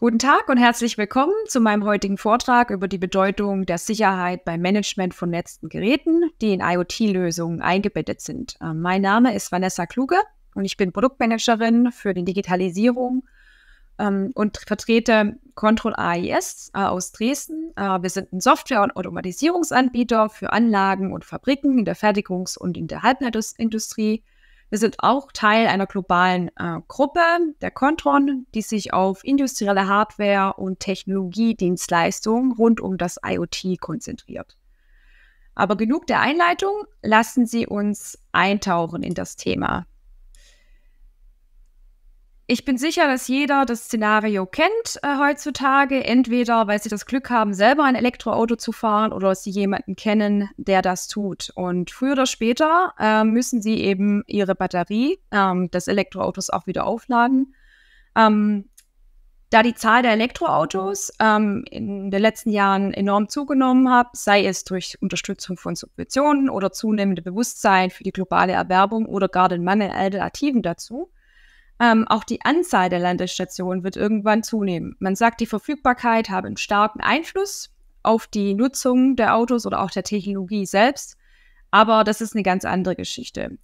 Guten Tag und herzlich willkommen zu meinem heutigen Vortrag über die Bedeutung der Sicherheit beim Management von netzten Geräten, die in IoT-Lösungen eingebettet sind. Ähm, mein Name ist Vanessa Kluge und ich bin Produktmanagerin für die Digitalisierung ähm, und vertrete Control AIS äh, aus Dresden. Äh, wir sind ein Software- und Automatisierungsanbieter für Anlagen und Fabriken in der Fertigungs- und in der Halbleiterindustrie. Wir sind auch Teil einer globalen äh, Gruppe, der Contron, die sich auf industrielle Hardware und Technologiedienstleistungen rund um das IoT konzentriert. Aber genug der Einleitung, lassen Sie uns eintauchen in das Thema. Ich bin sicher, dass jeder das Szenario kennt äh, heutzutage. Entweder weil sie das Glück haben, selber ein Elektroauto zu fahren oder sie jemanden kennen, der das tut. Und früher oder später äh, müssen sie eben ihre Batterie ähm, des Elektroautos auch wieder aufladen. Ähm, da die Zahl der Elektroautos ähm, in den letzten Jahren enorm zugenommen hat, sei es durch Unterstützung von Subventionen oder zunehmende Bewusstsein für die globale Erwerbung oder gar den Mangel Alternativen dazu, ähm, auch die Anzahl der Landestationen wird irgendwann zunehmen. Man sagt, die Verfügbarkeit habe einen starken Einfluss auf die Nutzung der Autos oder auch der Technologie selbst. Aber das ist eine ganz andere Geschichte.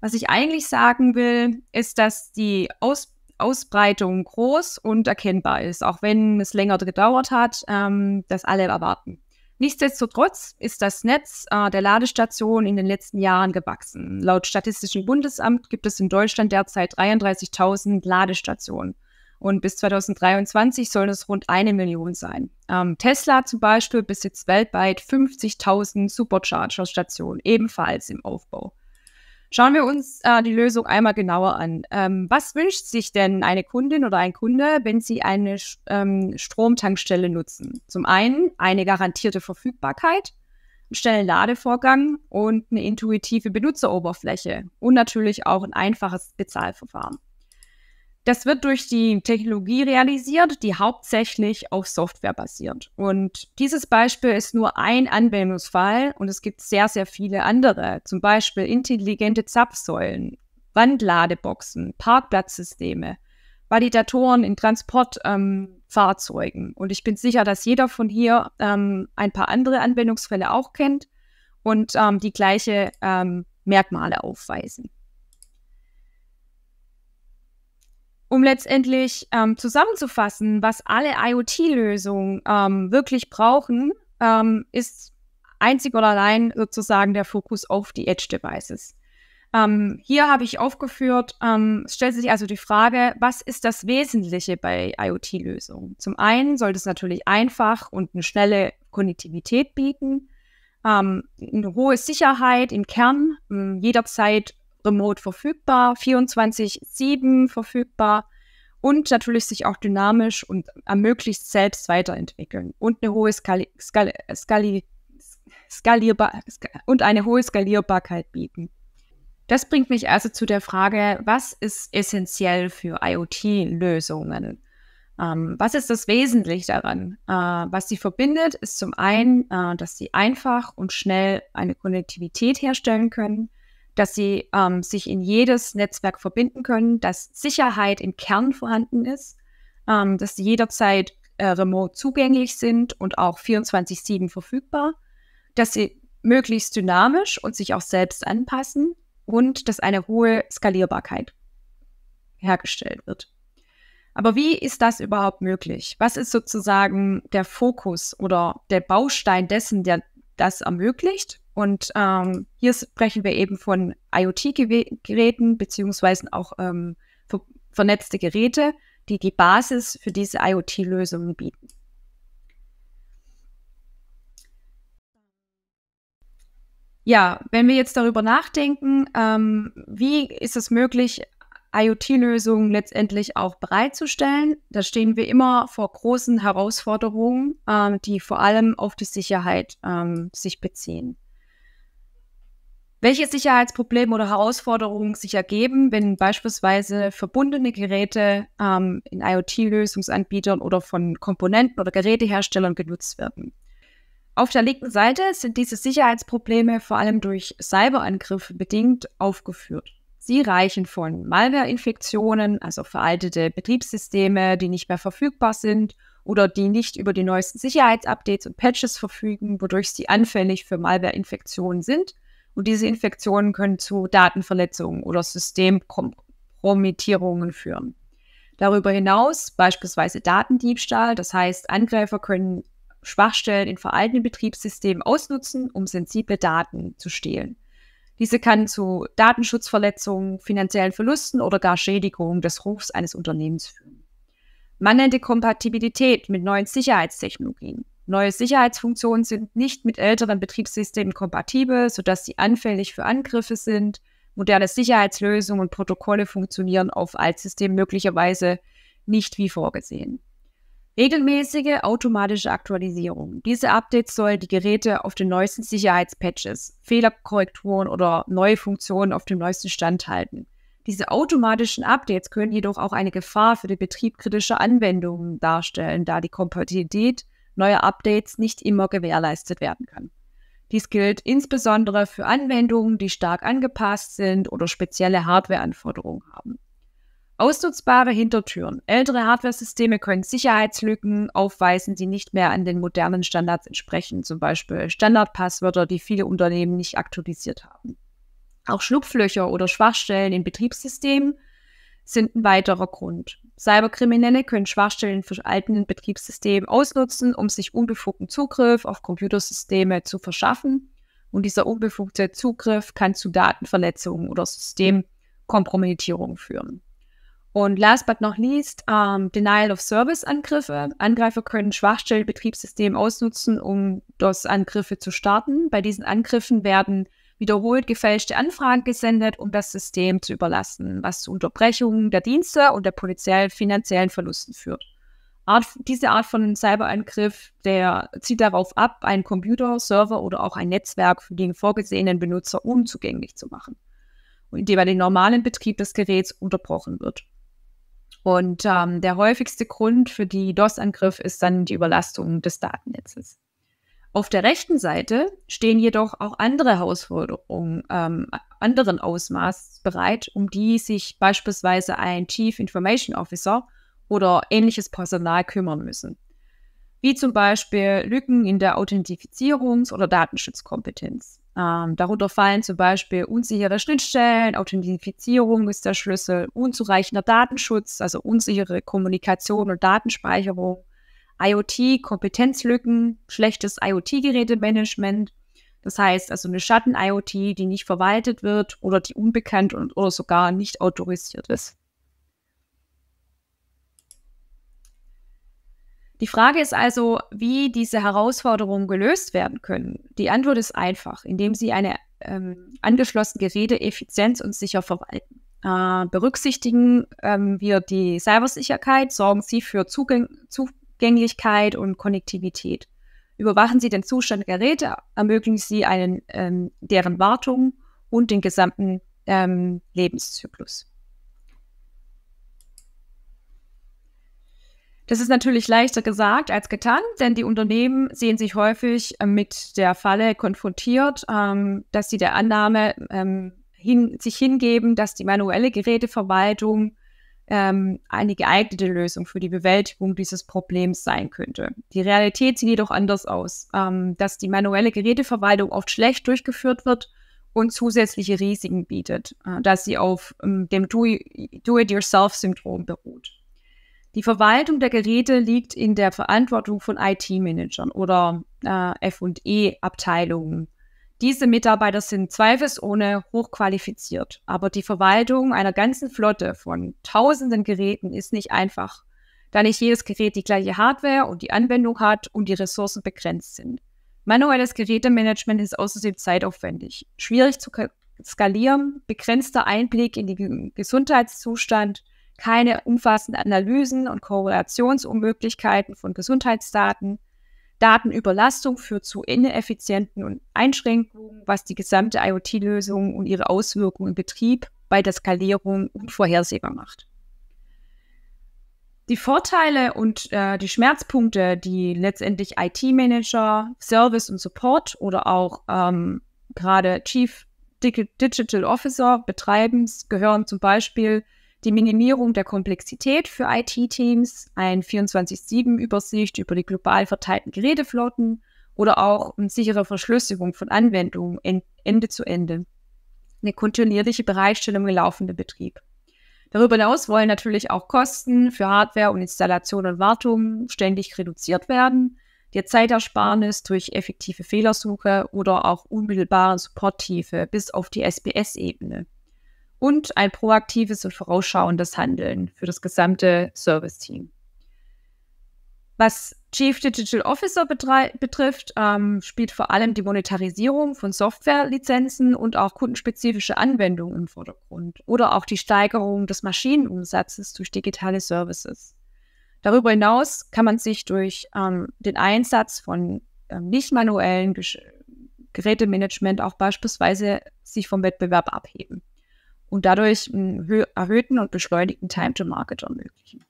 Was ich eigentlich sagen will, ist, dass die Aus Ausbreitung groß und erkennbar ist, auch wenn es länger gedauert hat, ähm, das alle erwarten. Nichtsdestotrotz ist das Netz äh, der Ladestationen in den letzten Jahren gewachsen. Laut Statistischem Bundesamt gibt es in Deutschland derzeit 33.000 Ladestationen. Und bis 2023 sollen es rund eine Million sein. Ähm, Tesla zum Beispiel besitzt weltweit 50.000 Supercharger-Stationen, ebenfalls im Aufbau. Schauen wir uns äh, die Lösung einmal genauer an. Ähm, was wünscht sich denn eine Kundin oder ein Kunde, wenn sie eine ähm, Stromtankstelle nutzen? Zum einen eine garantierte Verfügbarkeit, einen schnellen Ladevorgang und eine intuitive Benutzeroberfläche und natürlich auch ein einfaches Bezahlverfahren. Das wird durch die Technologie realisiert, die hauptsächlich auf Software basiert. Und dieses Beispiel ist nur ein Anwendungsfall und es gibt sehr, sehr viele andere. Zum Beispiel intelligente Zapfsäulen, Wandladeboxen, Parkplatzsysteme, Validatoren in Transportfahrzeugen. Ähm, und ich bin sicher, dass jeder von hier ähm, ein paar andere Anwendungsfälle auch kennt und ähm, die gleiche ähm, Merkmale aufweisen. Um letztendlich ähm, zusammenzufassen, was alle IoT-Lösungen ähm, wirklich brauchen, ähm, ist einzig oder allein sozusagen der Fokus auf die Edge-Devices. Ähm, hier habe ich aufgeführt, ähm, es stellt sich also die Frage, was ist das Wesentliche bei IoT-Lösungen? Zum einen sollte es natürlich einfach und eine schnelle Konnektivität bieten, ähm, eine hohe Sicherheit im Kern, jederzeit remote verfügbar, 24-7 verfügbar und natürlich sich auch dynamisch und ermöglicht selbst weiterentwickeln und eine hohe Skali Skali Skali Skalierbar und eine hohe Skalierbarkeit bieten. Das bringt mich also zu der Frage, was ist essentiell für IoT-Lösungen? Ähm, was ist das Wesentliche daran? Äh, was sie verbindet, ist zum einen, äh, dass sie einfach und schnell eine Konnektivität herstellen können, dass sie ähm, sich in jedes Netzwerk verbinden können, dass Sicherheit im Kern vorhanden ist, ähm, dass sie jederzeit äh, remote zugänglich sind und auch 24-7 verfügbar, dass sie möglichst dynamisch und sich auch selbst anpassen und dass eine hohe Skalierbarkeit hergestellt wird. Aber wie ist das überhaupt möglich? Was ist sozusagen der Fokus oder der Baustein dessen, der das ermöglicht? Und ähm, hier sprechen wir eben von IoT-Geräten beziehungsweise auch ähm, ver vernetzte Geräte, die die Basis für diese IoT-Lösungen bieten. Ja, wenn wir jetzt darüber nachdenken, ähm, wie ist es möglich, IoT-Lösungen letztendlich auch bereitzustellen, da stehen wir immer vor großen Herausforderungen, ähm, die vor allem auf die Sicherheit ähm, sich beziehen. Welche Sicherheitsprobleme oder Herausforderungen sich ergeben, wenn beispielsweise verbundene Geräte ähm, in IoT-Lösungsanbietern oder von Komponenten oder Geräteherstellern genutzt werden? Auf der linken Seite sind diese Sicherheitsprobleme vor allem durch Cyberangriffe bedingt aufgeführt. Sie reichen von Malware-Infektionen, also veraltete Betriebssysteme, die nicht mehr verfügbar sind oder die nicht über die neuesten Sicherheitsupdates und Patches verfügen, wodurch sie anfällig für Malware-Infektionen sind. Und diese Infektionen können zu Datenverletzungen oder Systemkompromittierungen führen. Darüber hinaus beispielsweise Datendiebstahl, das heißt, Angreifer können Schwachstellen in veralteten Betriebssystemen ausnutzen, um sensible Daten zu stehlen. Diese kann zu Datenschutzverletzungen, finanziellen Verlusten oder gar Schädigungen des Rufs eines Unternehmens führen. Mangelnde Kompatibilität mit neuen Sicherheitstechnologien. Neue Sicherheitsfunktionen sind nicht mit älteren Betriebssystemen kompatibel, sodass sie anfällig für Angriffe sind. Moderne Sicherheitslösungen und Protokolle funktionieren auf Altsystemen möglicherweise nicht wie vorgesehen. Regelmäßige automatische Aktualisierung. Diese Updates sollen die Geräte auf den neuesten Sicherheitspatches, Fehlerkorrekturen oder neue Funktionen auf dem neuesten Stand halten. Diese automatischen Updates können jedoch auch eine Gefahr für den Betrieb kritischer Anwendungen darstellen, da die Kompatibilität neuer Updates nicht immer gewährleistet werden kann. Dies gilt insbesondere für Anwendungen, die stark angepasst sind oder spezielle Hardwareanforderungen haben. Ausnutzbare Hintertüren. Ältere Hardware-Systeme können Sicherheitslücken aufweisen, die nicht mehr an den modernen Standards entsprechen, zum Beispiel Standardpasswörter, die viele Unternehmen nicht aktualisiert haben. Auch Schlupflöcher oder Schwachstellen in Betriebssystemen sind ein weiterer Grund. Cyberkriminelle können Schwachstellen in veralteten Betriebssystemen ausnutzen, um sich unbefugten Zugriff auf Computersysteme zu verschaffen. Und dieser unbefugte Zugriff kann zu Datenverletzungen oder Systemkompromittierung führen. Und last but not least, ähm, Denial-of-Service-Angriffe. Angreifer können Schwachstellen Betriebssystem ausnutzen, um DOS-Angriffe zu starten. Bei diesen Angriffen werden wiederholt gefälschte Anfragen gesendet, um das System zu überlassen, was zu Unterbrechungen der Dienste und der potenziellen finanziellen Verlusten führt. Art, diese Art von Cyberangriff, der zieht darauf ab, einen Computer, Server oder auch ein Netzwerk für den vorgesehenen Benutzer unzugänglich zu machen, indem er den normalen Betrieb des Geräts unterbrochen wird. Und ähm, der häufigste Grund für die DOS-Angriff ist dann die Überlastung des Datennetzes. Auf der rechten Seite stehen jedoch auch andere Herausforderungen ähm, anderen Ausmaß bereit, um die sich beispielsweise ein Chief Information Officer oder ähnliches Personal kümmern müssen. Wie zum Beispiel Lücken in der Authentifizierungs- oder Datenschutzkompetenz. Ähm, darunter fallen zum Beispiel unsichere Schnittstellen, Authentifizierung ist der Schlüssel, unzureichender Datenschutz, also unsichere Kommunikation und Datenspeicherung, IoT, Kompetenzlücken, schlechtes IoT-Gerätemanagement. Das heißt also eine Schatten-IoT, die nicht verwaltet wird oder die unbekannt und, oder sogar nicht autorisiert ist. Die Frage ist also, wie diese Herausforderungen gelöst werden können. Die Antwort ist einfach, indem Sie eine ähm, angeschlossene Geräte effizient und sicher verwalten. Äh, berücksichtigen ähm, wir die Cybersicherheit, sorgen Sie für Zugäng Zugänglichkeit und Konnektivität. Überwachen Sie den Zustand der Geräte, ermöglichen Sie einen, ähm, deren Wartung und den gesamten ähm, Lebenszyklus. Das ist natürlich leichter gesagt als getan, denn die Unternehmen sehen sich häufig äh, mit der Falle konfrontiert, ähm, dass sie der Annahme ähm, hin, sich hingeben, dass die manuelle Geräteverwaltung ähm, eine geeignete Lösung für die Bewältigung dieses Problems sein könnte. Die Realität sieht jedoch anders aus, ähm, dass die manuelle Geräteverwaltung oft schlecht durchgeführt wird und zusätzliche Risiken bietet, äh, dass sie auf ähm, dem Do-it-yourself-Syndrom beruht. Die Verwaltung der Geräte liegt in der Verantwortung von IT-Managern oder äh, FE-Abteilungen. Diese Mitarbeiter sind zweifelsohne hochqualifiziert, aber die Verwaltung einer ganzen Flotte von tausenden Geräten ist nicht einfach, da nicht jedes Gerät die gleiche Hardware und die Anwendung hat und die Ressourcen begrenzt sind. Manuelles Gerätemanagement ist außerdem zeitaufwendig, schwierig zu skalieren, begrenzter Einblick in den Gesundheitszustand keine umfassenden Analysen und Korrelationsunmöglichkeiten von Gesundheitsdaten. Datenüberlastung führt zu ineffizienten Einschränkungen, was die gesamte IoT-Lösung und ihre Auswirkungen im Betrieb bei der Skalierung unvorhersehbar macht. Die Vorteile und äh, die Schmerzpunkte, die letztendlich IT-Manager, Service und Support oder auch ähm, gerade Chief Digital Officer Betreibens gehören zum Beispiel die Minimierung der Komplexität für IT-Teams, ein 24-7-Übersicht über die global verteilten Geräteflotten oder auch eine sichere Verschlüsselung von Anwendungen Ende zu Ende. Eine kontinuierliche Bereitstellung im laufenden Betrieb. Darüber hinaus wollen natürlich auch Kosten für Hardware und Installation und Wartung ständig reduziert werden. Die Zeitersparnis durch effektive Fehlersuche oder auch unmittelbare Supporttiefe bis auf die SBS-Ebene. Und ein proaktives und vorausschauendes Handeln für das gesamte Service-Team. Was Chief Digital Officer betrifft, ähm, spielt vor allem die Monetarisierung von Softwarelizenzen und auch kundenspezifische Anwendungen im Vordergrund oder auch die Steigerung des Maschinenumsatzes durch digitale Services. Darüber hinaus kann man sich durch ähm, den Einsatz von ähm, nicht manuellen Gesch Gerätemanagement auch beispielsweise sich vom Wettbewerb abheben und dadurch einen erhöhten und beschleunigten Time to Market ermöglichen.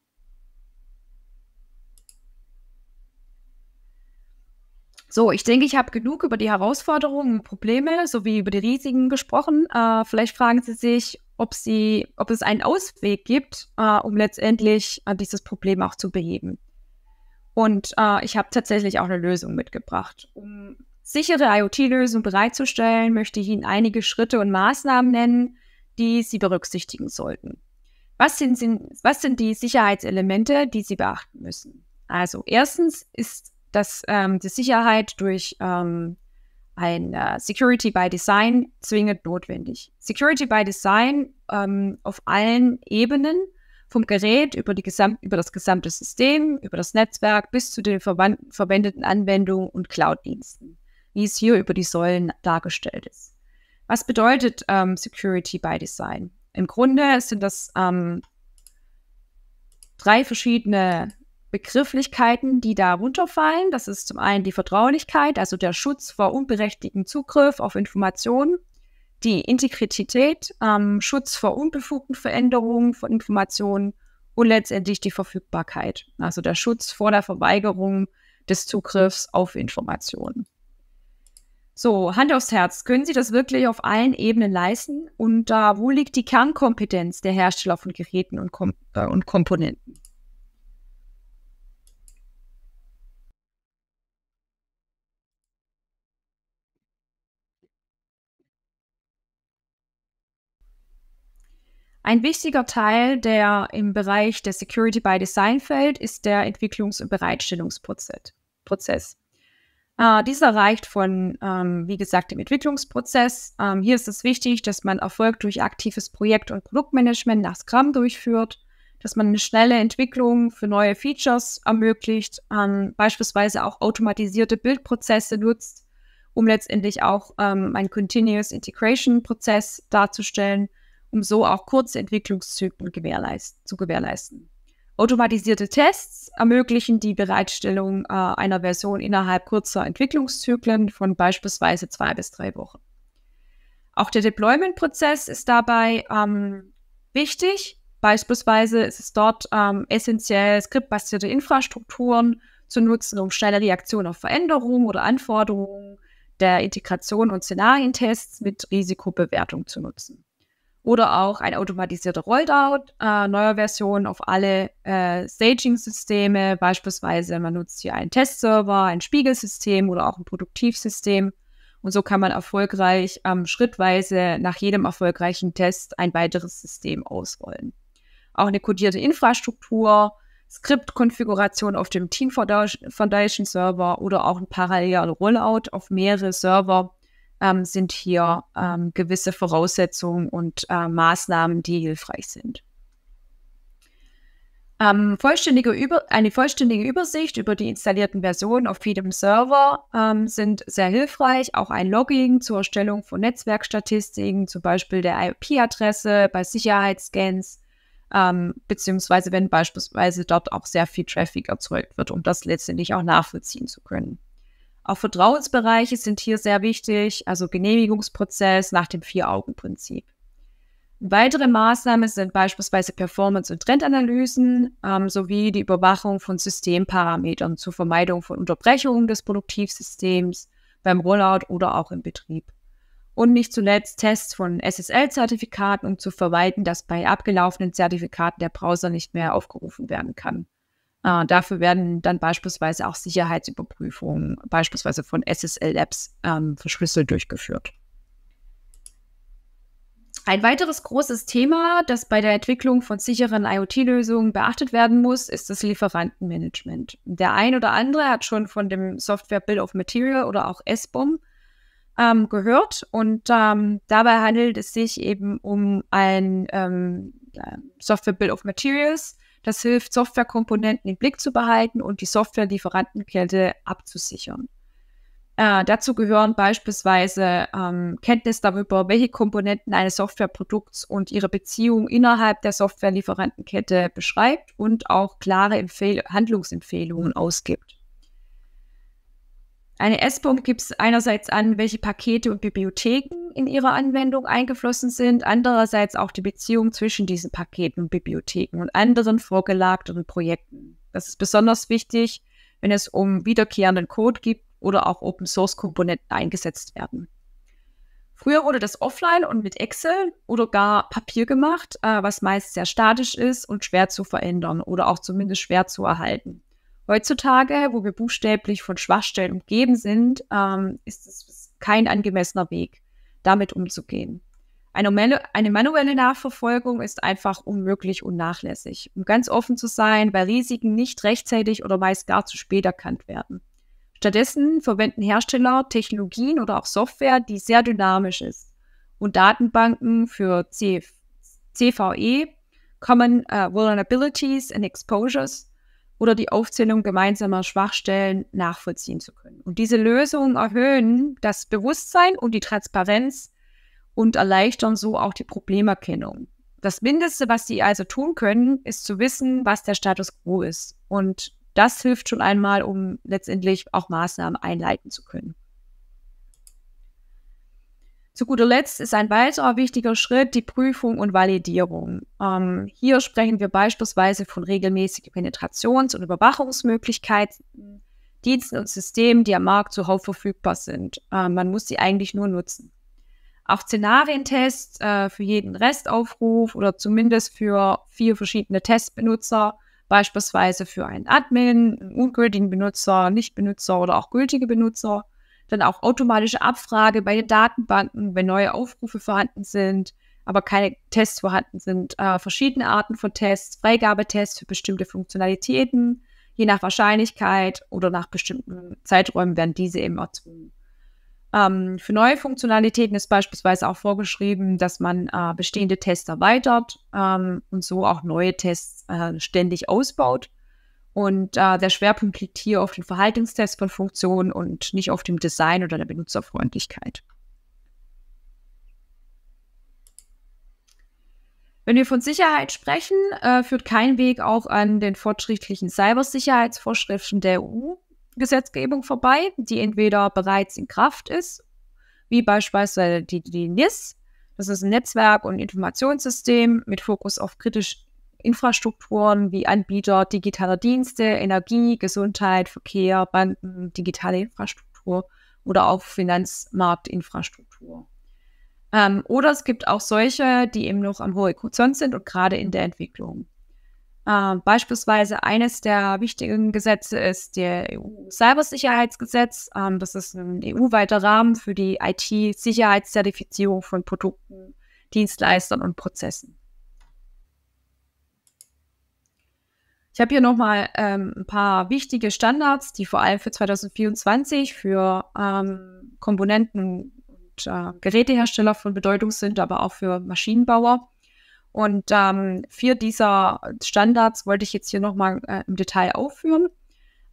So, ich denke, ich habe genug über die Herausforderungen und Probleme sowie über die Risiken gesprochen. Äh, vielleicht fragen Sie sich, ob, Sie, ob es einen Ausweg gibt, äh, um letztendlich äh, dieses Problem auch zu beheben. Und äh, ich habe tatsächlich auch eine Lösung mitgebracht. Um sichere IoT-Lösungen bereitzustellen, möchte ich Ihnen einige Schritte und Maßnahmen nennen, die Sie berücksichtigen sollten. Was sind, was sind die Sicherheitselemente, die Sie beachten müssen? Also erstens ist dass ähm, die Sicherheit durch ähm, ein uh, Security by Design zwingend notwendig. Security by Design ähm, auf allen Ebenen, vom Gerät über, gesam über das gesamte System, über das Netzwerk bis zu den verwendeten Anwendungen und Cloud-Diensten, wie es hier über die Säulen dargestellt ist. Was bedeutet ähm, Security by Design? Im Grunde sind das ähm, drei verschiedene Begrifflichkeiten, die da runterfallen. Das ist zum einen die Vertraulichkeit, also der Schutz vor unberechtigtem Zugriff auf Informationen, die Integrität, ähm, Schutz vor unbefugten Veränderungen von Informationen und letztendlich die Verfügbarkeit, also der Schutz vor der Verweigerung des Zugriffs auf Informationen. So, Hand aufs Herz, können Sie das wirklich auf allen Ebenen leisten? Und äh, wo liegt die Kernkompetenz der Hersteller von Geräten und, Kom äh, und Komponenten? Ein wichtiger Teil, der im Bereich der Security by Design fällt, ist der Entwicklungs- und Bereitstellungsprozess. Äh, dieser reicht von, ähm, wie gesagt, dem Entwicklungsprozess. Ähm, hier ist es wichtig, dass man Erfolg durch aktives Projekt- und Produktmanagement nach Scrum durchführt, dass man eine schnelle Entwicklung für neue Features ermöglicht, ähm, beispielsweise auch automatisierte Bildprozesse nutzt, um letztendlich auch ähm, einen Continuous Integration Prozess darzustellen um so auch kurze Entwicklungszyklen gewährleist zu gewährleisten. Automatisierte Tests ermöglichen die Bereitstellung äh, einer Version innerhalb kurzer Entwicklungszyklen von beispielsweise zwei bis drei Wochen. Auch der Deployment-Prozess ist dabei ähm, wichtig. Beispielsweise ist es dort ähm, essentiell, skriptbasierte Infrastrukturen zu nutzen, um schnelle Reaktionen auf Veränderungen oder Anforderungen der Integration und Szenarientests mit Risikobewertung zu nutzen oder auch ein automatisierter Rollout äh, neuer Versionen auf alle äh, Staging-Systeme. Beispielsweise man nutzt hier einen Testserver, ein Spiegelsystem oder auch ein Produktivsystem. Und so kann man erfolgreich ähm, schrittweise nach jedem erfolgreichen Test ein weiteres System ausrollen. Auch eine codierte Infrastruktur, Skriptkonfiguration auf dem Team Foundation Server oder auch ein paralleler Rollout auf mehrere Server ähm, sind hier ähm, gewisse Voraussetzungen und äh, Maßnahmen, die hilfreich sind. Ähm, vollständige Über eine vollständige Übersicht über die installierten Versionen auf jedem Server ähm, sind sehr hilfreich. Auch ein Logging zur Erstellung von Netzwerkstatistiken, zum Beispiel der IP-Adresse bei Sicherheitsscans, ähm, beziehungsweise wenn beispielsweise dort auch sehr viel Traffic erzeugt wird, um das letztendlich auch nachvollziehen zu können. Auch Vertrauensbereiche sind hier sehr wichtig, also Genehmigungsprozess nach dem Vier-Augen-Prinzip. Weitere Maßnahmen sind beispielsweise Performance- und Trendanalysen ähm, sowie die Überwachung von Systemparametern zur Vermeidung von Unterbrechungen des Produktivsystems beim Rollout oder auch im Betrieb. und nicht zuletzt Tests von SSL-Zertifikaten, um zu vermeiden, dass bei abgelaufenen Zertifikaten der Browser nicht mehr aufgerufen werden kann. Äh, dafür werden dann beispielsweise auch Sicherheitsüberprüfungen, beispielsweise von SSL Labs, ähm, verschlüsselt durchgeführt. Ein weiteres großes Thema, das bei der Entwicklung von sicheren IoT-Lösungen beachtet werden muss, ist das Lieferantenmanagement. Der ein oder andere hat schon von dem Software Bill of Material oder auch SBOM ähm, gehört und ähm, dabei handelt es sich eben um ein ähm, Software Bill of Materials. Das hilft, Softwarekomponenten im Blick zu behalten und die Software-Lieferantenkette abzusichern. Äh, dazu gehören beispielsweise ähm, Kenntnis darüber, welche Komponenten eines Softwareprodukts und ihre Beziehung innerhalb der Softwarelieferantenkette beschreibt und auch klare Empfehl Handlungsempfehlungen ausgibt. Eine S-Bomb gibt es einerseits an, welche Pakete und Bibliotheken in ihrer Anwendung eingeflossen sind, andererseits auch die Beziehung zwischen diesen Paketen und Bibliotheken und anderen vorgelagerten Projekten. Das ist besonders wichtig, wenn es um wiederkehrenden Code gibt oder auch Open-Source-Komponenten eingesetzt werden. Früher wurde das offline und mit Excel oder gar Papier gemacht, äh, was meist sehr statisch ist und schwer zu verändern oder auch zumindest schwer zu erhalten. Heutzutage, wo wir buchstäblich von Schwachstellen umgeben sind, ähm, ist es kein angemessener Weg, damit umzugehen. Eine, eine, manuelle Nachverfolgung ist einfach unmöglich und nachlässig. Um ganz offen zu sein, weil Risiken nicht rechtzeitig oder meist gar zu spät erkannt werden. Stattdessen verwenden Hersteller Technologien oder auch Software, die sehr dynamisch ist und Datenbanken für CVE, Common uh, Vulnerabilities and Exposures oder die Aufzählung gemeinsamer Schwachstellen nachvollziehen zu können. Und diese Lösungen erhöhen das Bewusstsein und die Transparenz und erleichtern so auch die Problemerkennung. Das Mindeste, was sie also tun können, ist zu wissen, was der Status quo ist. Und das hilft schon einmal, um letztendlich auch Maßnahmen einleiten zu können. Zu guter Letzt ist ein weiterer wichtiger Schritt die Prüfung und Validierung. Ähm, hier sprechen wir beispielsweise von regelmäßigen Penetrations- und Überwachungsmöglichkeiten, Diensten und Systemen, die am Markt zuhauf verfügbar sind. Äh, man muss sie eigentlich nur nutzen. Auch Szenarientests äh, für jeden Restaufruf oder zumindest für vier verschiedene Testbenutzer beispielsweise für einen Admin, einen ungültigen Benutzer, Nichtbenutzer oder auch gültige Benutzer. Dann auch automatische Abfrage bei den Datenbanken, wenn neue Aufrufe vorhanden sind, aber keine Tests vorhanden sind. Äh, verschiedene Arten von Tests, Freigabetests für bestimmte Funktionalitäten. Je nach Wahrscheinlichkeit oder nach bestimmten Zeiträumen werden diese eben erzwungen. Ähm, für neue Funktionalitäten ist beispielsweise auch vorgeschrieben, dass man äh, bestehende Tests erweitert ähm, und so auch neue Tests äh, ständig ausbaut. Und äh, der Schwerpunkt liegt hier auf den Verhaltenstests von Funktionen und nicht auf dem Design oder der Benutzerfreundlichkeit. Wenn wir von Sicherheit sprechen, äh, führt kein Weg auch an den fortschrittlichen Cybersicherheitsvorschriften der EU Gesetzgebung vorbei, die entweder bereits in Kraft ist, wie beispielsweise die, die NIS. Das ist ein Netzwerk- und Informationssystem mit Fokus auf kritische Infrastrukturen wie Anbieter digitaler Dienste, Energie, Gesundheit, Verkehr, Banken, digitale Infrastruktur oder auch Finanzmarktinfrastruktur. Ähm, oder es gibt auch solche, die eben noch am Horizont sind und gerade in der Entwicklung. Äh, beispielsweise eines der wichtigen Gesetze ist der EU-Cybersicherheitsgesetz. Ähm, das ist ein EU-weiter Rahmen für die IT-Sicherheitszertifizierung von Produkten, Dienstleistern und Prozessen. Ich habe hier nochmal ähm, ein paar wichtige Standards, die vor allem für 2024 für ähm, Komponenten und äh, Gerätehersteller von Bedeutung sind, aber auch für Maschinenbauer. Und ähm, vier dieser Standards wollte ich jetzt hier nochmal äh, im Detail aufführen.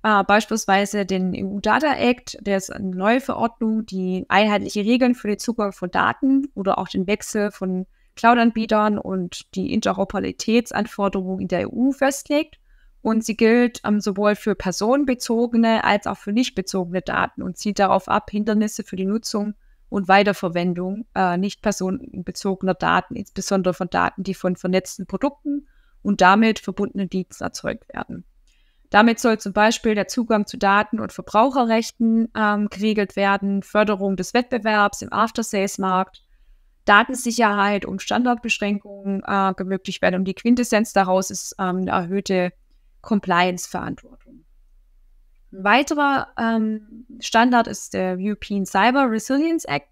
Äh, beispielsweise den EU Data Act, der ist eine neue Verordnung, die einheitliche Regeln für den Zugang von Daten oder auch den Wechsel von Cloud-Anbietern und die Interoperabilitätsanforderungen in der EU festlegt. Und sie gilt ähm, sowohl für personenbezogene als auch für nicht bezogene Daten und zielt darauf ab, Hindernisse für die Nutzung und Weiterverwendung äh, nicht personenbezogener Daten, insbesondere von Daten, die von vernetzten Produkten und damit verbundenen Diensten erzeugt werden. Damit soll zum Beispiel der Zugang zu Daten und Verbraucherrechten ähm, geregelt werden, Förderung des Wettbewerbs im After-Sales-Markt, Datensicherheit und Standardbeschränkungen äh, ermöglicht werden. Und die Quintessenz daraus ist ähm, eine erhöhte Compliance-Verantwortung. Ein weiterer ähm, Standard ist der European Cyber Resilience Act.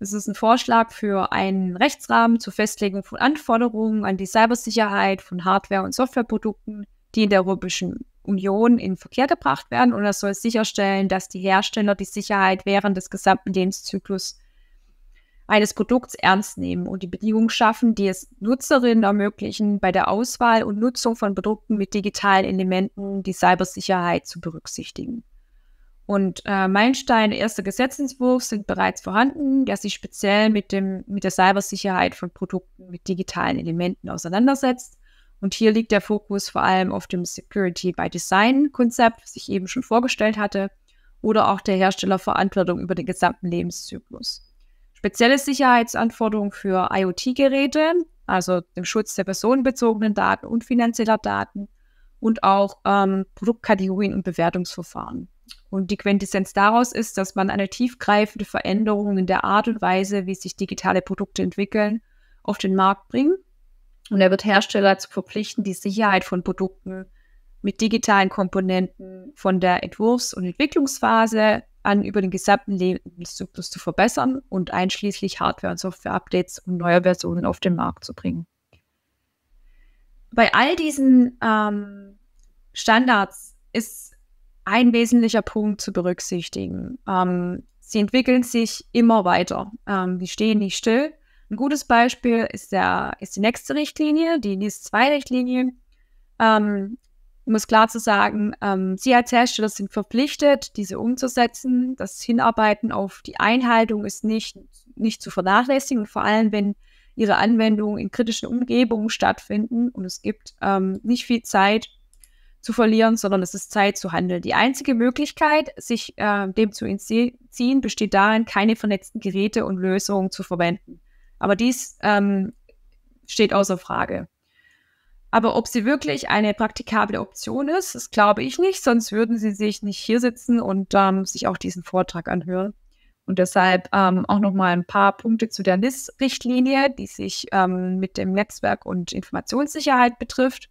Das ist ein Vorschlag für einen Rechtsrahmen zur Festlegung von Anforderungen an die Cybersicherheit von Hardware- und Softwareprodukten, die in der Europäischen Union in Verkehr gebracht werden. Und das soll sicherstellen, dass die Hersteller die Sicherheit während des gesamten Lebenszyklus eines Produkts ernst nehmen und die Bedingungen schaffen, die es Nutzerinnen ermöglichen, bei der Auswahl und Nutzung von Produkten mit digitalen Elementen die Cybersicherheit zu berücksichtigen. Und äh, Meilensteine erster Gesetzentwurf sind bereits vorhanden, der sich speziell mit, dem, mit der Cybersicherheit von Produkten mit digitalen Elementen auseinandersetzt. Und hier liegt der Fokus vor allem auf dem Security by Design Konzept, was ich eben schon vorgestellt hatte, oder auch der Herstellerverantwortung über den gesamten Lebenszyklus. Spezielle Sicherheitsanforderungen für IoT-Geräte, also dem Schutz der personenbezogenen Daten und finanzieller Daten und auch ähm, Produktkategorien und Bewertungsverfahren. Und die Quintessenz daraus ist, dass man eine tiefgreifende Veränderung in der Art und Weise, wie sich digitale Produkte entwickeln, auf den Markt bringt. Und er wird Hersteller zu verpflichten, die Sicherheit von Produkten mit digitalen Komponenten von der Entwurfs- und Entwicklungsphase an über den gesamten Lebenszyklus zu verbessern und einschließlich Hardware- und Software-Updates und neue Versionen auf den Markt zu bringen. Bei all diesen ähm, Standards ist ein wesentlicher Punkt zu berücksichtigen. Ähm, sie entwickeln sich immer weiter. Ähm, die stehen nicht still. Ein gutes Beispiel ist, der, ist die nächste Richtlinie, die NIS-2-Richtlinie. Ähm, um es klar zu sagen, ähm, Sie als Hersteller sind verpflichtet, diese umzusetzen. Das Hinarbeiten auf die Einhaltung ist nicht, nicht zu vernachlässigen, vor allem wenn Ihre Anwendungen in kritischen Umgebungen stattfinden und es gibt ähm, nicht viel Zeit, zu verlieren, sondern es ist Zeit zu handeln. Die einzige Möglichkeit, sich äh, dem zu entziehen, besteht darin, keine vernetzten Geräte und Lösungen zu verwenden. Aber dies ähm, steht außer Frage. Aber ob sie wirklich eine praktikable Option ist, das glaube ich nicht, sonst würden sie sich nicht hier sitzen und ähm, sich auch diesen Vortrag anhören. Und deshalb ähm, auch noch mal ein paar Punkte zu der NIS-Richtlinie, die sich ähm, mit dem Netzwerk und Informationssicherheit betrifft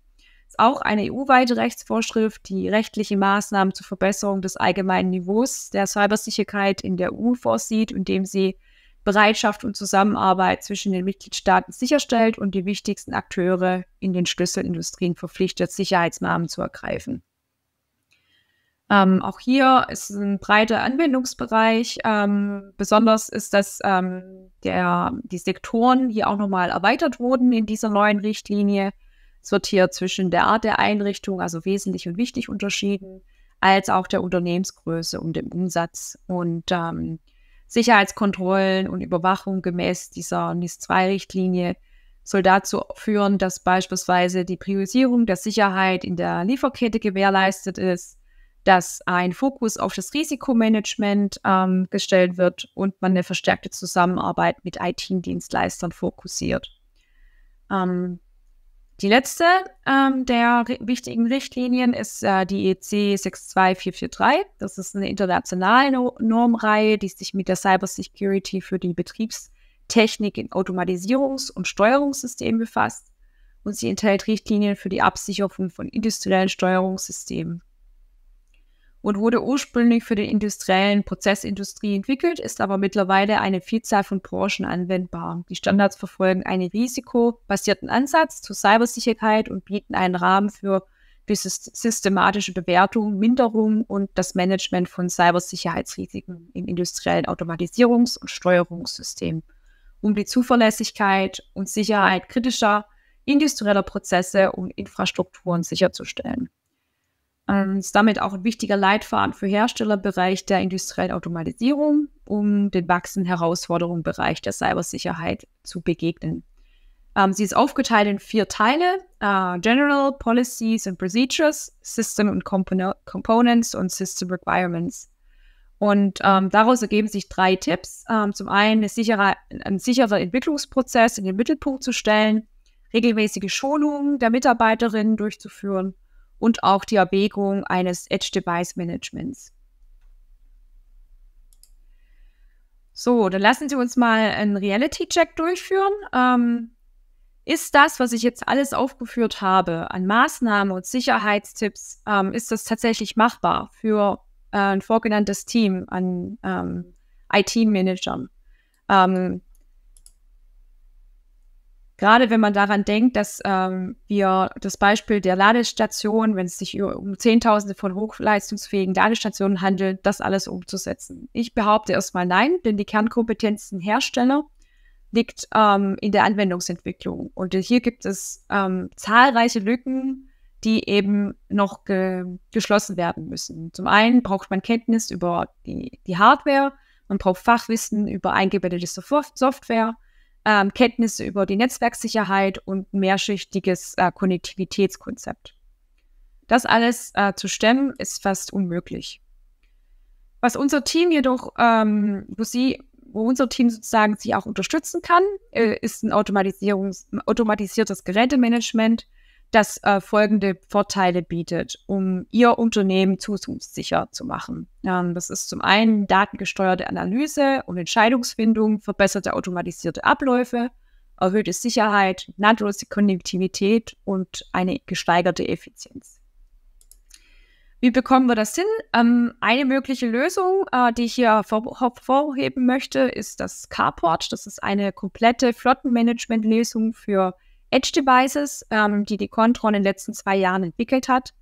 ist auch eine EU-weite Rechtsvorschrift, die rechtliche Maßnahmen zur Verbesserung des allgemeinen Niveaus der Cybersicherheit in der EU vorsieht, indem sie Bereitschaft und Zusammenarbeit zwischen den Mitgliedstaaten sicherstellt und die wichtigsten Akteure in den Schlüsselindustrien verpflichtet, Sicherheitsmaßnahmen zu ergreifen. Ähm, auch hier ist ein breiter Anwendungsbereich. Ähm, besonders ist, dass ähm, der, die Sektoren hier auch nochmal erweitert wurden in dieser neuen Richtlinie. Es wird hier zwischen der Art der Einrichtung, also wesentlich und wichtig unterschieden, als auch der Unternehmensgröße und dem Umsatz. Und ähm, Sicherheitskontrollen und Überwachung gemäß dieser NIS-2-Richtlinie soll dazu führen, dass beispielsweise die Priorisierung der Sicherheit in der Lieferkette gewährleistet ist, dass ein Fokus auf das Risikomanagement ähm, gestellt wird und man eine verstärkte Zusammenarbeit mit IT-Dienstleistern fokussiert. Ähm, die letzte ähm, der wichtigen Richtlinien ist äh, die EC 62443. Das ist eine internationale no Normreihe, die sich mit der Cybersecurity für die Betriebstechnik in Automatisierungs- und Steuerungssystemen befasst. Und sie enthält Richtlinien für die Absicherung von industriellen Steuerungssystemen und wurde ursprünglich für die industriellen Prozessindustrie entwickelt, ist aber mittlerweile eine Vielzahl von Branchen anwendbar. Die Standards verfolgen einen risikobasierten Ansatz zur Cybersicherheit und bieten einen Rahmen für die systematische Bewertung, Minderung und das Management von Cybersicherheitsrisiken im industriellen Automatisierungs- und Steuerungssystemen, um die Zuverlässigkeit und Sicherheit kritischer industrieller Prozesse und Infrastrukturen sicherzustellen. Ähm, ist damit auch ein wichtiger Leitfaden für Herstellerbereich der industriellen Automatisierung, um den wachsenden Herausforderungen im Bereich der Cybersicherheit zu begegnen. Ähm, sie ist aufgeteilt in vier Teile: uh, General, Policies and Procedures, System and Component Components und System Requirements. Und ähm, daraus ergeben sich drei Tipps. Ähm, zum einen sichere, ein sicherer Entwicklungsprozess in den Mittelpunkt zu stellen, regelmäßige Schulungen der Mitarbeiterinnen durchzuführen und auch die Erwägung eines Edge Device Managements. So, dann lassen Sie uns mal einen Reality-Check durchführen. Ähm, ist das, was ich jetzt alles aufgeführt habe, an Maßnahmen und Sicherheitstipps, ähm, ist das tatsächlich machbar für äh, ein vorgenanntes Team an ähm, IT-Managern? Ähm, Gerade wenn man daran denkt, dass ähm, wir das Beispiel der Ladestation, wenn es sich um Zehntausende von hochleistungsfähigen Ladestationen handelt, das alles umzusetzen. Ich behaupte erstmal nein, denn die Kernkompetenz des Hersteller liegt ähm, in der Anwendungsentwicklung. Und hier gibt es ähm, zahlreiche Lücken, die eben noch ge geschlossen werden müssen. Zum einen braucht man Kenntnis über die, die Hardware, man braucht Fachwissen über eingebettete Software, ähm, Kenntnisse über die Netzwerksicherheit und mehrschichtiges äh, Konnektivitätskonzept. Das alles äh, zu stemmen, ist fast unmöglich. Was unser Team jedoch, ähm, wo sie, wo unser Team sozusagen sie auch unterstützen kann, äh, ist ein automatisiertes Gerätemanagement, das äh, folgende Vorteile bietet, um Ihr Unternehmen zukunftssicher zu machen. Ähm, das ist zum einen datengesteuerte Analyse und Entscheidungsfindung, verbesserte automatisierte Abläufe, erhöhte Sicherheit, nahtlose Konnektivität und eine gesteigerte Effizienz. Wie bekommen wir das hin? Ähm, eine mögliche Lösung, äh, die ich hier hervorheben möchte, ist das Carport. Das ist eine komplette Flottenmanagement-Lösung für Edge-Devices, ähm, die die Contron in den letzten zwei Jahren entwickelt hat.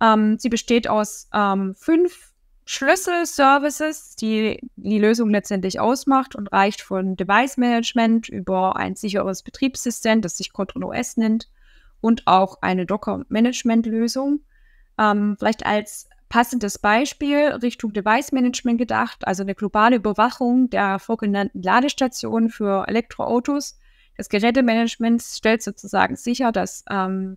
Ähm, sie besteht aus ähm, fünf Schlüssel-Services, die die Lösung letztendlich ausmacht und reicht von Device-Management über ein sicheres Betriebssystem, das sich Contron OS nennt, und auch eine Docker-Management-Lösung. Ähm, vielleicht als passendes Beispiel Richtung Device-Management gedacht, also eine globale Überwachung der vorgenannten Ladestationen für Elektroautos das Gerätemanagement stellt sozusagen sicher, dass ähm,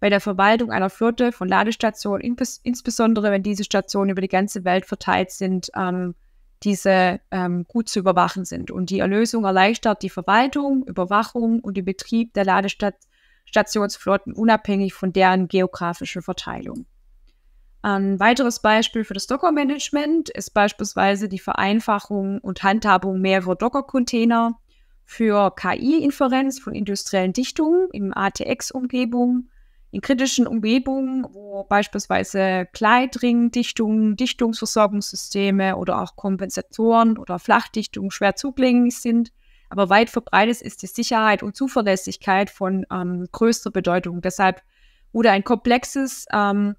bei der Verwaltung einer Flotte von Ladestationen, insbesondere wenn diese Stationen über die ganze Welt verteilt sind, ähm, diese ähm, gut zu überwachen sind. Und die Erlösung erleichtert die Verwaltung, Überwachung und den Betrieb der Ladestationsflotten unabhängig von deren geografischer Verteilung. Ein weiteres Beispiel für das Docker-Management ist beispielsweise die Vereinfachung und Handhabung mehrerer Docker-Container für KI-Inferenz von industriellen Dichtungen in ATX-Umgebungen, in kritischen Umgebungen, wo beispielsweise Kleidringdichtungen, Dichtungsversorgungssysteme oder auch Kompensatoren oder Flachdichtungen schwer zugänglich sind. Aber weit verbreitet ist die Sicherheit und Zuverlässigkeit von ähm, größter Bedeutung. Deshalb wurde ein komplexes ähm,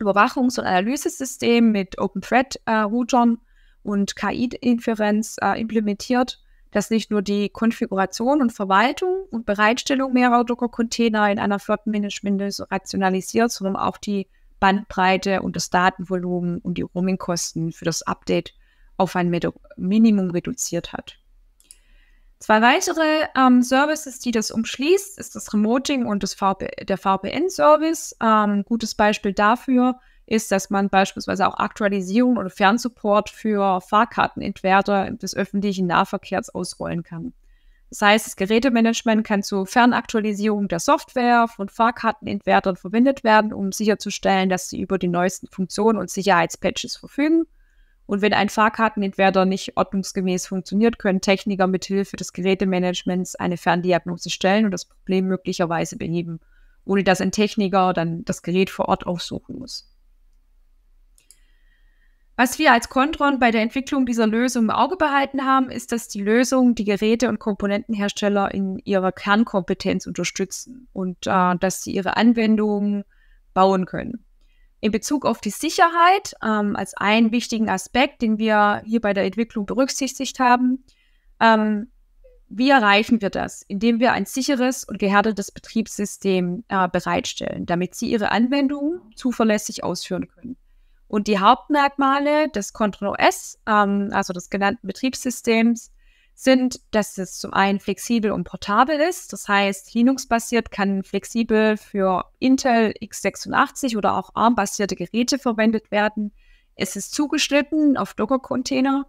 Überwachungs- und Analysesystem mit OpenThread-Routern äh, und KI-Inferenz äh, implementiert dass nicht nur die Konfiguration und Verwaltung und Bereitstellung mehrerer Docker-Container in einer Flottenmanagement rationalisiert, sondern auch die Bandbreite und das Datenvolumen und die Roamingkosten für das Update auf ein Minimum reduziert hat. Zwei weitere ähm, Services, die das umschließt, ist das Remoting und das VP der VPN-Service. Ähm, gutes Beispiel dafür ist, dass man beispielsweise auch Aktualisierung oder Fernsupport für Fahrkartenentwerter des öffentlichen Nahverkehrs ausrollen kann. Das heißt, das Gerätemanagement kann zur Fernaktualisierung der Software von Fahrkartenentwertern verwendet werden, um sicherzustellen, dass sie über die neuesten Funktionen und Sicherheitspatches verfügen. Und wenn ein Fahrkartenentwerter nicht ordnungsgemäß funktioniert, können Techniker mithilfe des Gerätemanagements eine Ferndiagnose stellen und das Problem möglicherweise beheben, ohne dass ein Techniker dann das Gerät vor Ort aufsuchen muss. Was wir als Contron bei der Entwicklung dieser Lösung im Auge behalten haben, ist, dass die Lösung die Geräte- und Komponentenhersteller in ihrer Kernkompetenz unterstützen und äh, dass sie ihre Anwendungen bauen können. In Bezug auf die Sicherheit, ähm, als einen wichtigen Aspekt, den wir hier bei der Entwicklung berücksichtigt haben, ähm, wie erreichen wir das? Indem wir ein sicheres und gehärtetes Betriebssystem äh, bereitstellen, damit Sie Ihre Anwendungen zuverlässig ausführen können. Und die Hauptmerkmale des Control OS, ähm, also des genannten Betriebssystems, sind, dass es zum einen flexibel und portabel ist. Das heißt, Linux-basiert kann flexibel für Intel x86 oder auch ARM-basierte Geräte verwendet werden. Es ist zugeschnitten auf Docker-Container,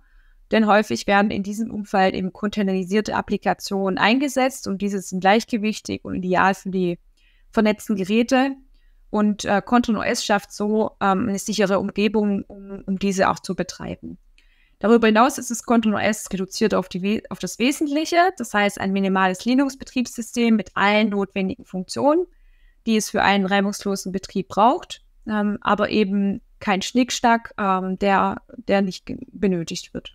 denn häufig werden in diesem Umfeld eben containerisierte Applikationen eingesetzt und diese sind gleichgewichtig und ideal für die vernetzten Geräte Und äh, Control OS schafft so ähm, eine sichere Umgebung, um, um diese auch zu betreiben. Darüber hinaus ist das Control OS reduziert auf, die, auf das Wesentliche, das heißt ein minimales Linux-Betriebssystem mit allen notwendigen Funktionen, die es für einen reibungslosen Betrieb braucht, ähm, aber eben kein Schnickschnack, ähm, der, der nicht benötigt wird.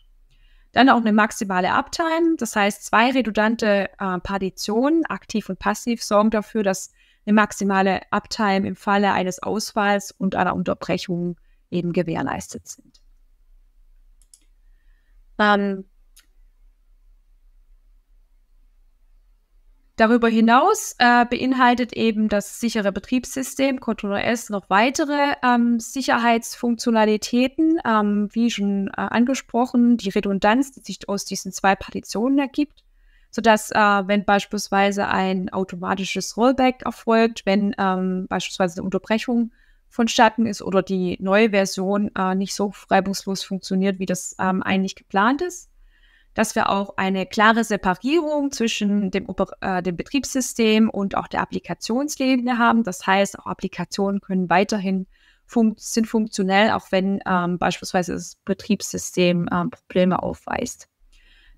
Dann auch eine maximale Uptime, das heißt zwei redundante äh, Partitionen, aktiv und passiv, sorgen dafür, dass eine maximale Uptime im Falle eines Ausfalls und einer Unterbrechung eben gewährleistet sind. Ähm, Darüber hinaus äh, beinhaltet eben das sichere Betriebssystem Controller S noch weitere ähm, Sicherheitsfunktionalitäten, ähm, wie schon äh, angesprochen, die Redundanz, die sich aus diesen zwei Partitionen ergibt, sodass, äh, wenn beispielsweise ein automatisches Rollback erfolgt, wenn ähm, beispielsweise eine Unterbrechung vonstatten ist oder die neue Version äh, nicht so reibungslos funktioniert, wie das ähm, eigentlich geplant ist, dass wir auch eine klare Separierung zwischen dem, äh, dem Betriebssystem und auch der Applikationsebene haben. Das heißt, auch Applikationen können weiterhin fun sind funktionell, auch wenn ähm, beispielsweise das Betriebssystem ähm, Probleme aufweist.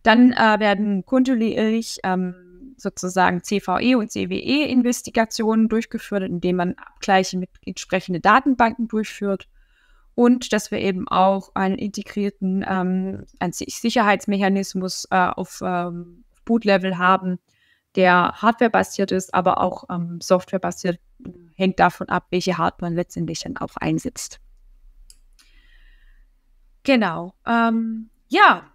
Dann äh, werden kontinuierlich ähm, sozusagen CVE und CWE-Investigationen durchgeführt, indem man Abgleiche mit entsprechenden Datenbanken durchführt und dass wir eben auch einen integrierten ähm, einen Sicherheitsmechanismus äh, auf ähm, Boot-Level haben, der hardwarebasiert ist, aber auch ähm, softwarebasiert, hängt davon ab, welche Hardware letztendlich dann auch einsetzt. Genau. Ähm, ja,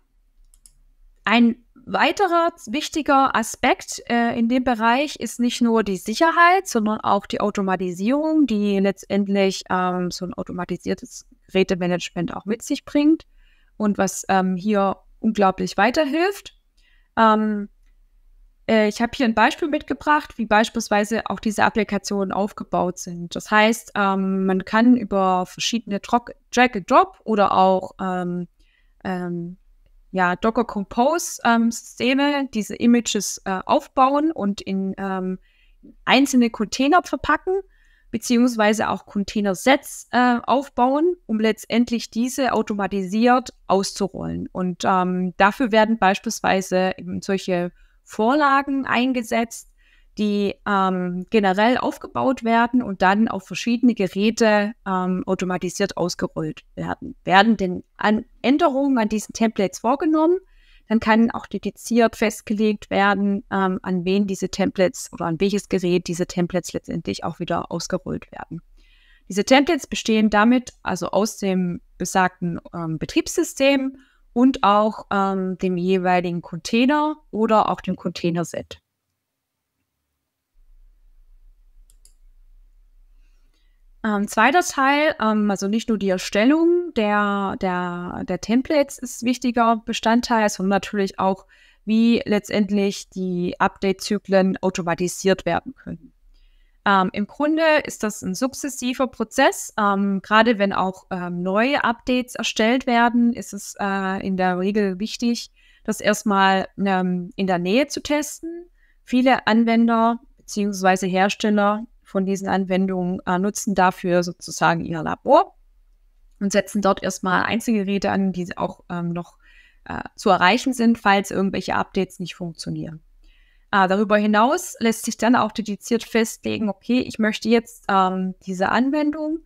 ein weiterer wichtiger Aspekt äh, in dem Bereich ist nicht nur die Sicherheit, sondern auch die Automatisierung, die letztendlich ähm, so ein automatisiertes Gerätemanagement auch mit sich bringt und was ähm, hier unglaublich weiterhilft. Ähm, äh, ich habe hier ein Beispiel mitgebracht, wie beispielsweise auch diese Applikationen aufgebaut sind. Das heißt, ähm, man kann über verschiedene Drag-and-Drop oder auch ähm, ähm, ja, Docker Compose ähm, Systeme diese Images äh, aufbauen und in ähm, einzelne Container verpacken, beziehungsweise auch Container-Sets äh, aufbauen, um letztendlich diese automatisiert auszurollen. Und ähm, dafür werden beispielsweise solche Vorlagen eingesetzt, die ähm, generell aufgebaut werden und dann auf verschiedene Geräte ähm, automatisiert ausgerollt werden. Werden denn Änderungen an diesen Templates vorgenommen, dann kann auch dediziert festgelegt werden, ähm, an wen diese Templates oder an welches Gerät diese Templates letztendlich auch wieder ausgerollt werden. Diese Templates bestehen damit also aus dem besagten ähm, Betriebssystem und auch ähm, dem jeweiligen Container oder auch dem Containerset. Ähm, zweiter Teil, ähm, also nicht nur die Erstellung der, der, der Templates ist wichtiger Bestandteil, sondern natürlich auch, wie letztendlich die Update-Zyklen automatisiert werden können. Ähm, Im Grunde ist das ein sukzessiver Prozess. Ähm, gerade wenn auch ähm, neue Updates erstellt werden, ist es äh, in der Regel wichtig, das erstmal ähm, in der Nähe zu testen. Viele Anwender bzw. Hersteller von diesen Anwendungen äh, nutzen dafür sozusagen ihr Labor und setzen dort erstmal Einzelgeräte an, die auch ähm, noch äh, zu erreichen sind, falls irgendwelche Updates nicht funktionieren. Äh, darüber hinaus lässt sich dann auch dediziert festlegen, okay, ich möchte jetzt ähm, diese Anwendung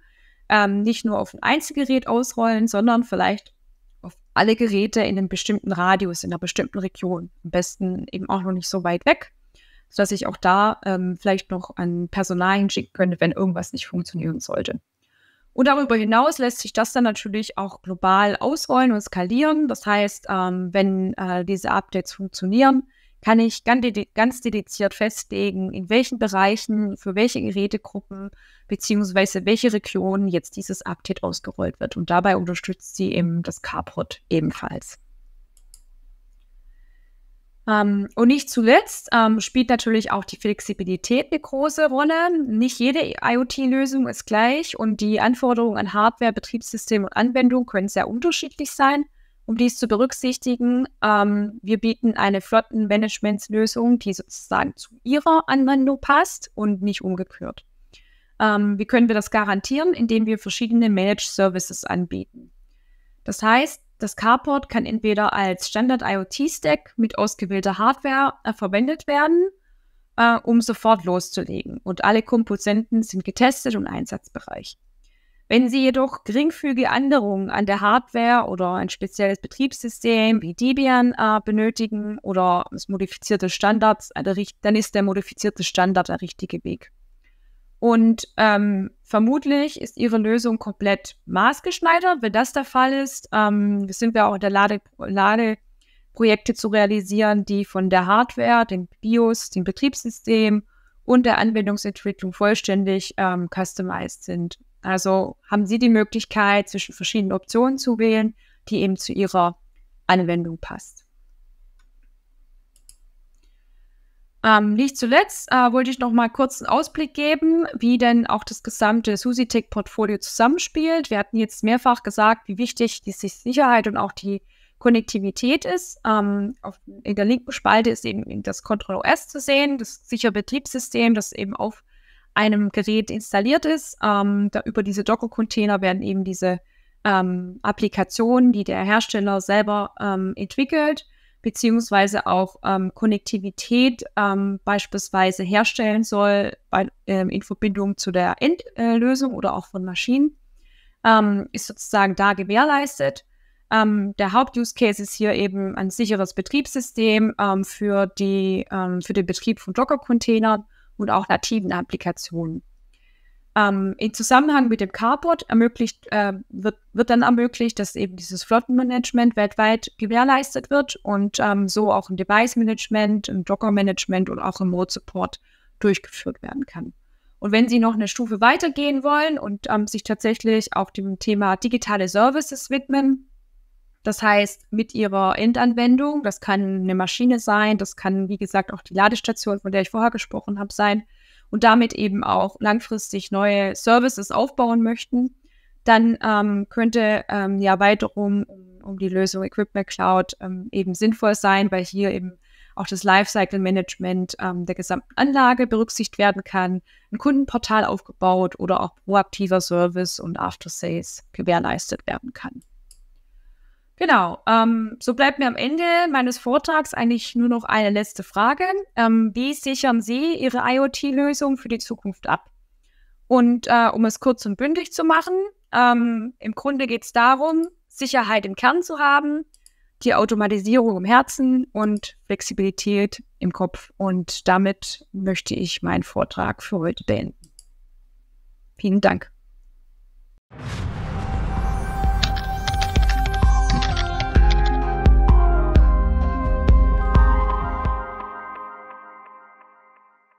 ähm, nicht nur auf ein Einzelgerät ausrollen, sondern vielleicht auf alle Geräte in einem bestimmten Radius, in einer bestimmten Region. Am besten eben auch noch nicht so weit weg, sodass ich auch da ähm, vielleicht noch an Personal hinschicken könnte, wenn irgendwas nicht funktionieren sollte. Und darüber hinaus lässt sich das dann natürlich auch global ausrollen und skalieren. Das heißt, ähm, wenn äh, diese Updates funktionieren, kann ich ganz, dediziert festlegen, in welchen Bereichen, für welche Gerätegruppen beziehungsweise welche Regionen jetzt dieses Update ausgerollt wird. Und dabei unterstützt sie eben das Carport ebenfalls. Ähm, und nicht zuletzt ähm, spielt natürlich auch die Flexibilität eine große Rolle. Nicht jede IoT-Lösung ist gleich und die Anforderungen an Hardware, Betriebssystem und Anwendung können sehr unterschiedlich sein. Um dies zu berücksichtigen, ähm, wir bieten eine Flottenmanagementslösung, die sozusagen zu Ihrer Anwendung passt und nicht umgekehrt. Ähm, wie können wir das garantieren? Indem wir verschiedene Managed Services anbieten. Das heißt, das Carport kann entweder als Standard IoT-Stack mit ausgewählter Hardware äh, verwendet werden, äh, um sofort loszulegen. Und alle Komponenten sind getestet und einsatzbereich. Wenn Sie jedoch geringfügige Änderungen an der Hardware oder ein spezielles Betriebssystem wie Debian äh, benötigen oder das modifizierte Standards, äh, dann ist der modifizierte Standard der richtige Weg. Und ähm, vermutlich ist Ihre Lösung komplett maßgeschneidert. Wenn das der Fall ist, ähm, sind wir auch in der Lade, Ladeprojekte zu realisieren, die von der Hardware, dem BIOS, dem Betriebssystem und der Anwendungsentwicklung vollständig ähm, customized sind. Also haben Sie die Möglichkeit, zwischen verschiedenen Optionen zu wählen, die eben zu Ihrer Anwendung passt. Ähm, nicht zuletzt äh, wollte ich noch mal kurz einen Ausblick geben, wie denn auch das gesamte SUSITEC-Portfolio zusammenspielt. Wir hatten jetzt mehrfach gesagt, wie wichtig die Sicherheit und auch die Konnektivität ist. Ähm, auf, in der linken Spalte ist eben das Control OS zu sehen, das sichere Betriebssystem, das eben auf einem Gerät installiert ist. Ähm, da über diese Docker-Container werden eben diese ähm, Applikationen, die der Hersteller selber ähm, entwickelt, beziehungsweise auch ähm, Konnektivität ähm, beispielsweise herstellen soll bei, ähm, in Verbindung zu der Endlösung äh, oder auch von Maschinen, ist sozusagen da gewährleistet. der Haupt-Use-Case ist hier eben ein sicheres Betriebssystem für, die, für den Betrieb von Docker-Containern und auch nativen Applikationen. Ähm, Im Zusammenhang mit dem Carport ermöglicht, äh, wird, wird dann ermöglicht, dass eben dieses Flottenmanagement weltweit gewährleistet wird und ähm, so auch ein Device-Management, ein Docker-Management und auch Remote-Support durchgeführt werden kann. Und wenn Sie noch eine Stufe weitergehen wollen und ähm, sich tatsächlich auch dem Thema digitale Services widmen, das heißt, mit ihrer Endanwendung, das kann eine Maschine sein, das kann, wie gesagt, auch die Ladestation, von der ich vorher gesprochen habe, sein, und damit eben auch langfristig neue Services aufbauen möchten, dann ähm, könnte ähm, die Erweiterung um, die Lösung Equipment Cloud ähm, eben sinnvoll sein, weil hier eben auch das Lifecycle Management ähm, der gesamten Anlage berücksichtigt werden kann, ein Kundenportal aufgebaut oder auch proaktiver Service und After Sales gewährleistet werden kann. Genau. Ähm, so bleibt mir am Ende meines Vortrags eigentlich nur noch eine letzte Frage. Ähm, wie sichern Sie Ihre IoT-Lösung für die Zukunft ab? Und äh, um es kurz und bündig zu machen, ähm, im Grunde geht es darum, Sicherheit im Kern zu haben, die Automatisierung im Herzen und Flexibilität im Kopf. Und damit möchte ich meinen Vortrag für heute beenden. Vielen Dank.